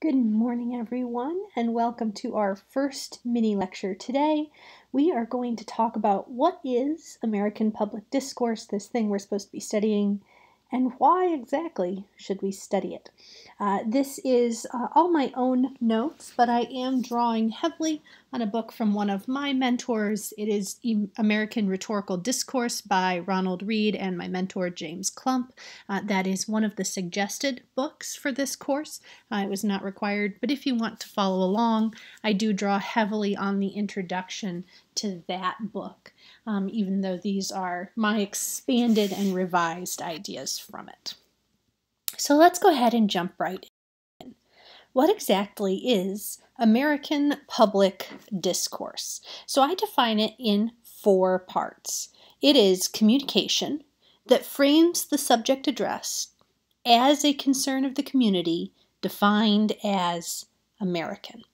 Good morning, everyone, and welcome to our first mini lecture today. We are going to talk about what is American public discourse, this thing we're supposed to be studying, and why exactly should we study it? Uh, this is uh, all my own notes, but I am drawing heavily on a book from one of my mentors. It is American Rhetorical Discourse by Ronald Reid and my mentor James Klumpp. Uh, that is one of the suggested books for this course. Uh, it was not required, but if you want to follow along, I do draw heavily on the introduction to that book um, even though these are my expanded and revised ideas from it. So let's go ahead and jump right in. What exactly is American public discourse? So I define it in four parts. It is communication that frames the subject addressed as a concern of the community defined as American.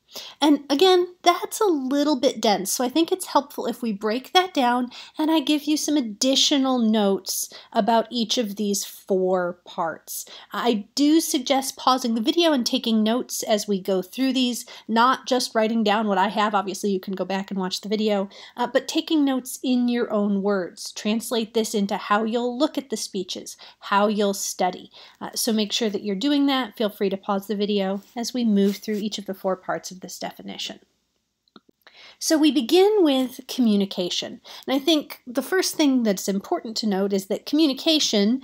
And again, that's a little bit dense, so I think it's helpful if we break that down and I give you some additional notes about each of these four parts. I do suggest pausing the video and taking notes as we go through these, not just writing down what I have. Obviously, you can go back and watch the video, uh, but taking notes in your own words. Translate this into how you'll look at the speeches, how you'll study. Uh, so make sure that you're doing that. Feel free to pause the video as we move through each of the four parts of the this definition. So we begin with communication. And I think the first thing that's important to note is that communication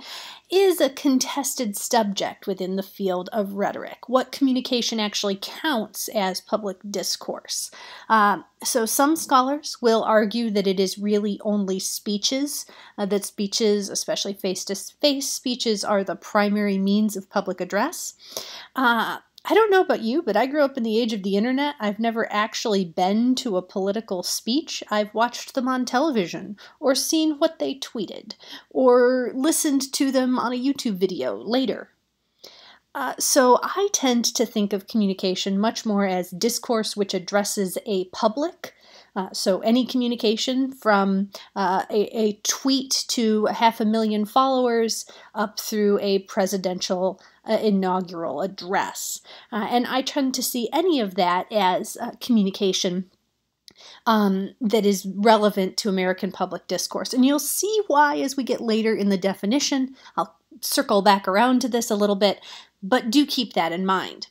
is a contested subject within the field of rhetoric. What communication actually counts as public discourse. Uh, so some scholars will argue that it is really only speeches, uh, that speeches, especially face-to-face speeches, are the primary means of public address. Uh, I don't know about you, but I grew up in the age of the internet. I've never actually been to a political speech. I've watched them on television, or seen what they tweeted, or listened to them on a YouTube video later. Uh, so I tend to think of communication much more as discourse which addresses a public. Uh, so any communication from uh, a, a, tweet to half a million followers up through a presidential uh, inaugural address. Uh, and I tend to see any of that as uh, communication um, that is relevant to American public discourse. And you'll see why as we get later in the definition. I'll circle back around to this a little bit, but do keep that in mind.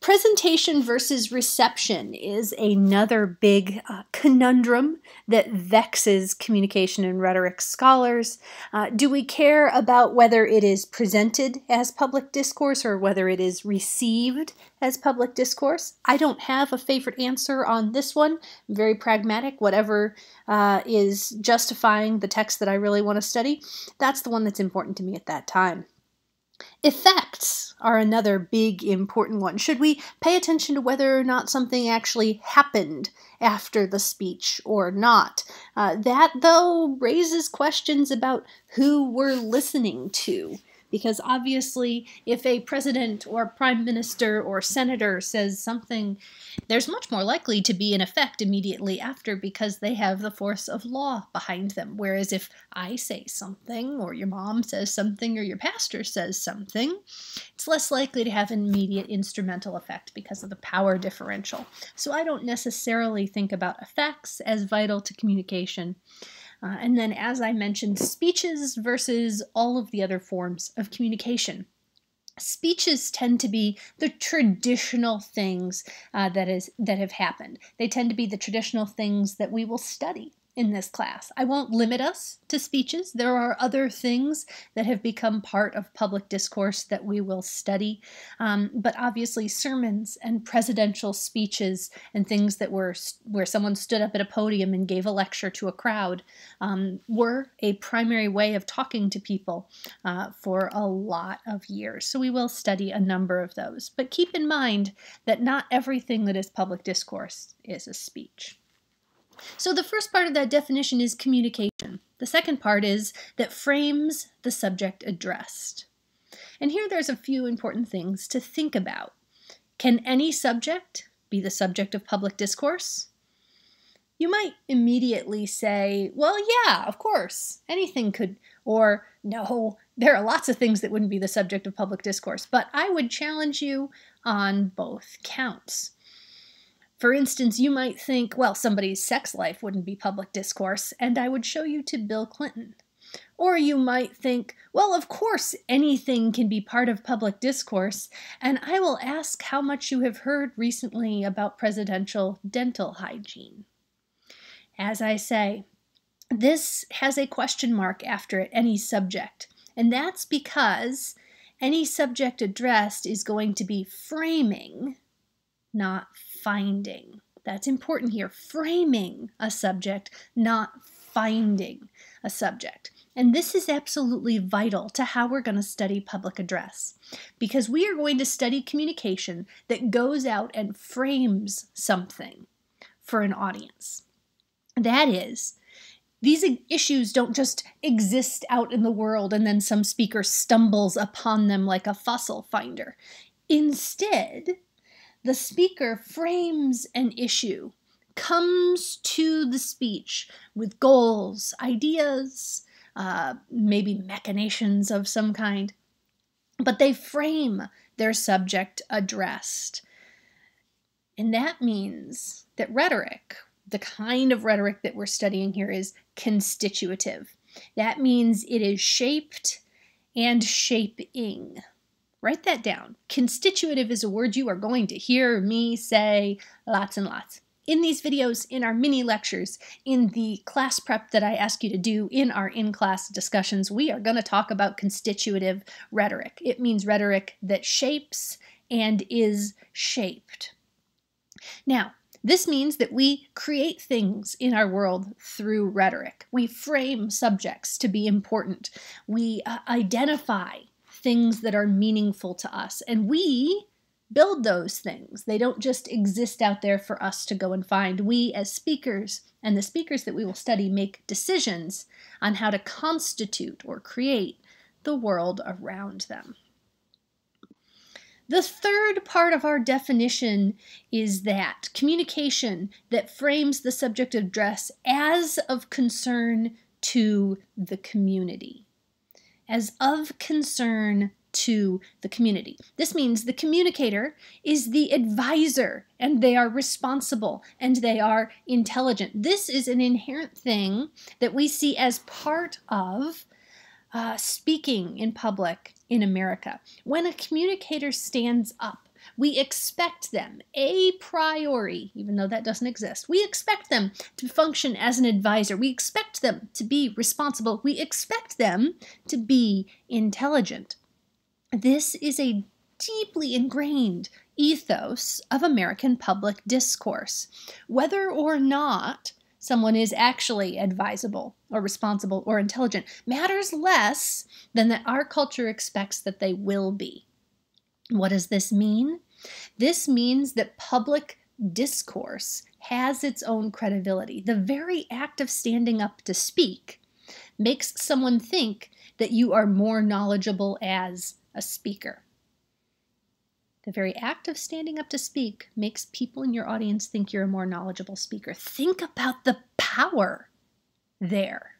Presentation versus reception is another big uh, conundrum that vexes communication and rhetoric scholars. Uh, do we care about whether it is presented as public discourse or whether it is received as public discourse? I don't have a favorite answer on this one. I'm very pragmatic. Whatever uh, is justifying the text that I really want to study, that's the one that's important to me at that time. Effects are another big important one. Should we pay attention to whether or not something actually happened after the speech or not? Uh, that, though, raises questions about who we're listening to because obviously if a president or prime minister or senator says something, there's much more likely to be an effect immediately after because they have the force of law behind them. Whereas if I say something, or your mom says something, or your pastor says something, it's less likely to have an immediate instrumental effect because of the power differential. So I don't necessarily think about effects as vital to communication. Uh, and then, as I mentioned, speeches versus all of the other forms of communication. Speeches tend to be the traditional things uh, that is that have happened. They tend to be the traditional things that we will study in this class. I won't limit us to speeches. There are other things that have become part of public discourse that we will study, um, but obviously sermons and presidential speeches and things that were where someone stood up at a podium and gave a lecture to a crowd um, were a primary way of talking to people uh, for a lot of years. So we will study a number of those, but keep in mind that not everything that is public discourse is a speech. So the first part of that definition is communication. The second part is that frames the subject addressed. And here there's a few important things to think about. Can any subject be the subject of public discourse? You might immediately say, well, yeah, of course, anything could, or no, there are lots of things that wouldn't be the subject of public discourse. But I would challenge you on both counts. For instance, you might think, well, somebody's sex life wouldn't be public discourse, and I would show you to Bill Clinton. Or you might think, well, of course, anything can be part of public discourse, and I will ask how much you have heard recently about presidential dental hygiene. As I say, this has a question mark after it, any subject, and that's because any subject addressed is going to be framing, not finding. That's important here. Framing a subject, not finding a subject. And this is absolutely vital to how we're going to study public address because we are going to study communication that goes out and frames something for an audience. That is, these issues don't just exist out in the world and then some speaker stumbles upon them like a fossil finder. Instead, the speaker frames an issue, comes to the speech with goals, ideas, uh, maybe machinations of some kind, but they frame their subject addressed. And that means that rhetoric, the kind of rhetoric that we're studying here, is constitutive. That means it is shaped and shaping. Write that down. Constitutive is a word you are going to hear me say lots and lots. In these videos, in our mini lectures, in the class prep that I ask you to do in our in-class discussions, we are going to talk about constitutive rhetoric. It means rhetoric that shapes and is shaped. Now, this means that we create things in our world through rhetoric. We frame subjects to be important. We uh, identify things that are meaningful to us. And we build those things. They don't just exist out there for us to go and find. We, as speakers, and the speakers that we will study, make decisions on how to constitute or create the world around them. The third part of our definition is that communication that frames the subject of dress as of concern to the community as of concern to the community. This means the communicator is the advisor and they are responsible and they are intelligent. This is an inherent thing that we see as part of uh, speaking in public in America. When a communicator stands up we expect them, a priori, even though that doesn't exist, we expect them to function as an advisor. We expect them to be responsible. We expect them to be intelligent. This is a deeply ingrained ethos of American public discourse. Whether or not someone is actually advisable or responsible or intelligent matters less than that our culture expects that they will be. What does this mean? This means that public discourse has its own credibility. The very act of standing up to speak makes someone think that you are more knowledgeable as a speaker. The very act of standing up to speak makes people in your audience think you're a more knowledgeable speaker. Think about the power there.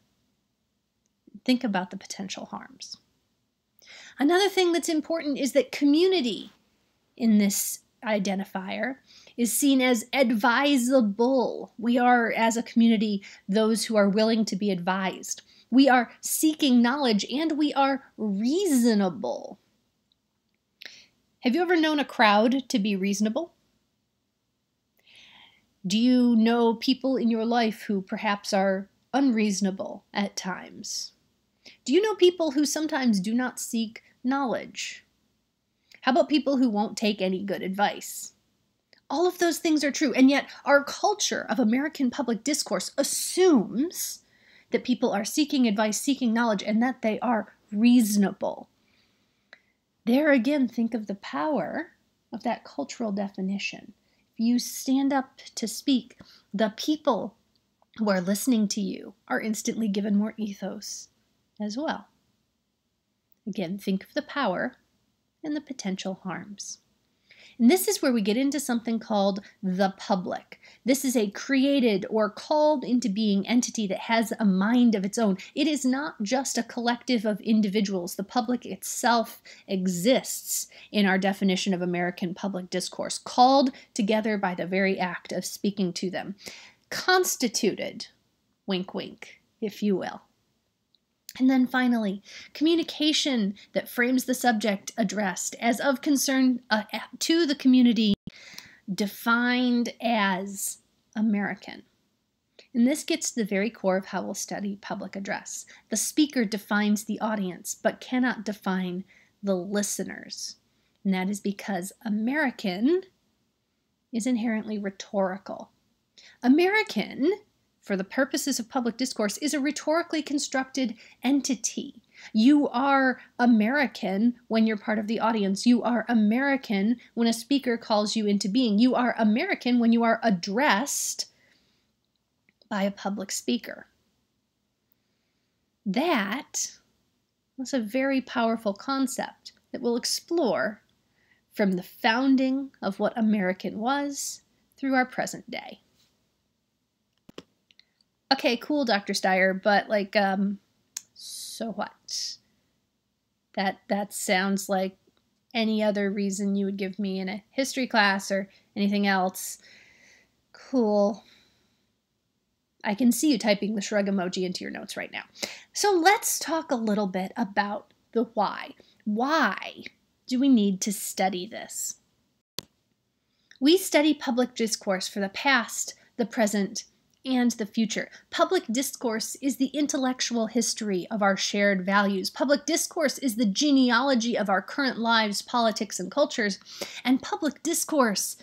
Think about the potential harms. Another thing that's important is that community in this identifier is seen as advisable. We are, as a community, those who are willing to be advised. We are seeking knowledge and we are reasonable. Have you ever known a crowd to be reasonable? Do you know people in your life who perhaps are unreasonable at times? Do you know people who sometimes do not seek knowledge? How about people who won't take any good advice? All of those things are true, and yet our culture of American public discourse assumes that people are seeking advice, seeking knowledge, and that they are reasonable. There again, think of the power of that cultural definition. If you stand up to speak, the people who are listening to you are instantly given more ethos as well. Again, think of the power and the potential harms. And this is where we get into something called the public. This is a created or called into being entity that has a mind of its own. It is not just a collective of individuals. The public itself exists in our definition of American public discourse, called together by the very act of speaking to them. Constituted, wink wink, if you will. And then finally, communication that frames the subject addressed as of concern uh, to the community defined as American. And this gets to the very core of how we'll study public address. The speaker defines the audience, but cannot define the listeners. And that is because American is inherently rhetorical. American for the purposes of public discourse is a rhetorically constructed entity. You are American when you're part of the audience. You are American when a speaker calls you into being. You are American when you are addressed by a public speaker. That was a very powerful concept that we'll explore from the founding of what American was through our present day okay, cool, Dr. Styer, but like, um, so what? That that sounds like any other reason you would give me in a history class or anything else. Cool. I can see you typing the shrug emoji into your notes right now. So let's talk a little bit about the why. Why do we need to study this? We study public discourse for the past, the present, and the future. Public discourse is the intellectual history of our shared values. Public discourse is the genealogy of our current lives, politics, and cultures. And public discourse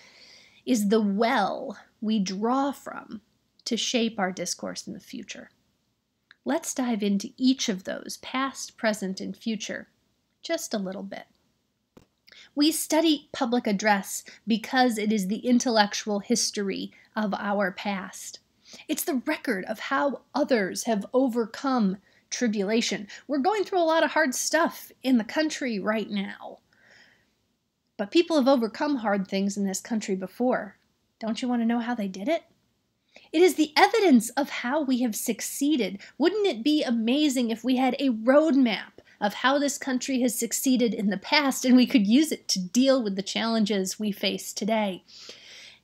is the well we draw from to shape our discourse in the future. Let's dive into each of those, past, present, and future, just a little bit. We study public address because it is the intellectual history of our past. It's the record of how others have overcome tribulation. We're going through a lot of hard stuff in the country right now. But people have overcome hard things in this country before. Don't you want to know how they did it? It is the evidence of how we have succeeded. Wouldn't it be amazing if we had a roadmap of how this country has succeeded in the past and we could use it to deal with the challenges we face today?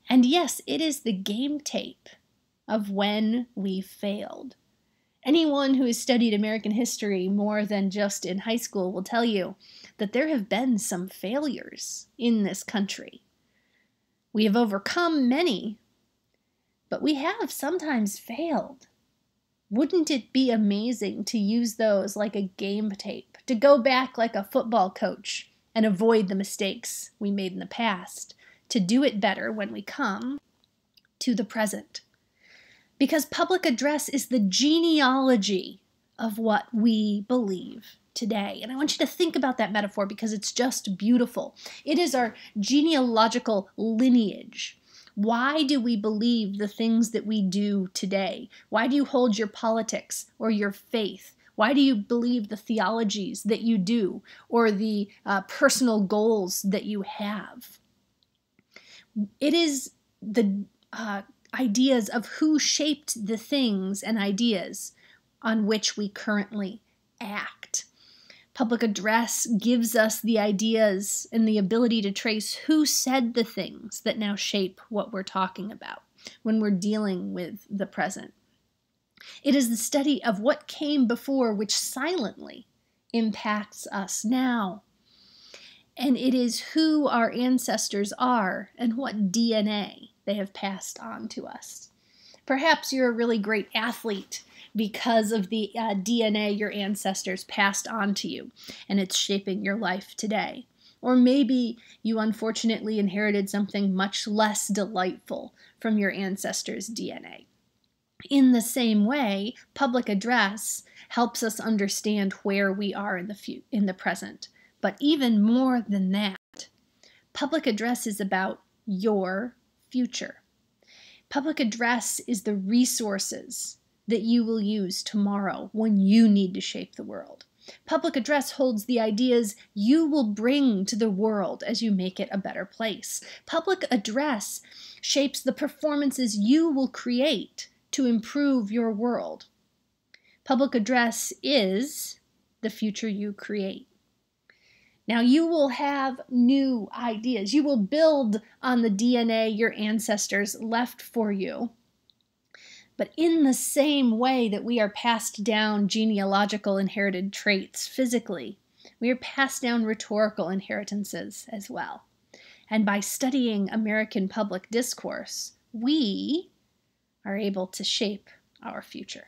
And yes, it is the game tape of when we failed. Anyone who has studied American history more than just in high school will tell you that there have been some failures in this country. We have overcome many, but we have sometimes failed. Wouldn't it be amazing to use those like a game tape, to go back like a football coach and avoid the mistakes we made in the past, to do it better when we come to the present? Because public address is the genealogy of what we believe today. And I want you to think about that metaphor because it's just beautiful. It is our genealogical lineage. Why do we believe the things that we do today? Why do you hold your politics or your faith? Why do you believe the theologies that you do or the uh, personal goals that you have? It is the uh, ideas of who shaped the things and ideas on which we currently act. Public address gives us the ideas and the ability to trace who said the things that now shape what we're talking about when we're dealing with the present. It is the study of what came before which silently impacts us now. And it is who our ancestors are and what DNA they have passed on to us. Perhaps you're a really great athlete because of the uh, DNA your ancestors passed on to you, and it's shaping your life today. Or maybe you unfortunately inherited something much less delightful from your ancestors' DNA. In the same way, public address helps us understand where we are in the fu- in the present. But even more than that, public address is about your future. Public address is the resources that you will use tomorrow when you need to shape the world. Public address holds the ideas you will bring to the world as you make it a better place. Public address shapes the performances you will create to improve your world. Public address is the future you create. Now, you will have new ideas. You will build on the DNA your ancestors left for you. But in the same way that we are passed down genealogical inherited traits physically, we are passed down rhetorical inheritances as well. And by studying American public discourse, we are able to shape our future.